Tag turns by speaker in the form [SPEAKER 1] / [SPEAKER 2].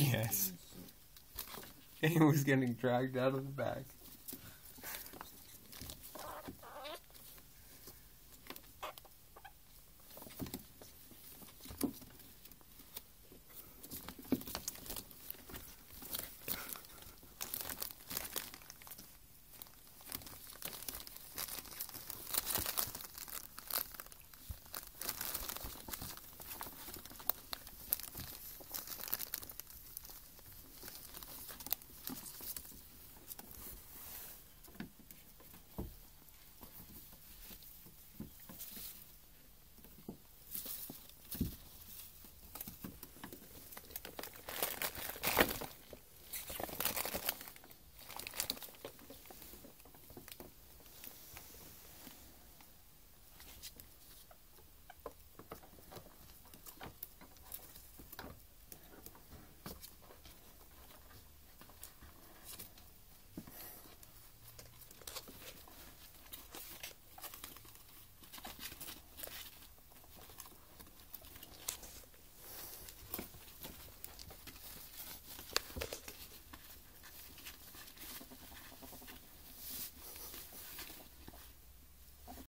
[SPEAKER 1] guess. And was getting dragged out of the back.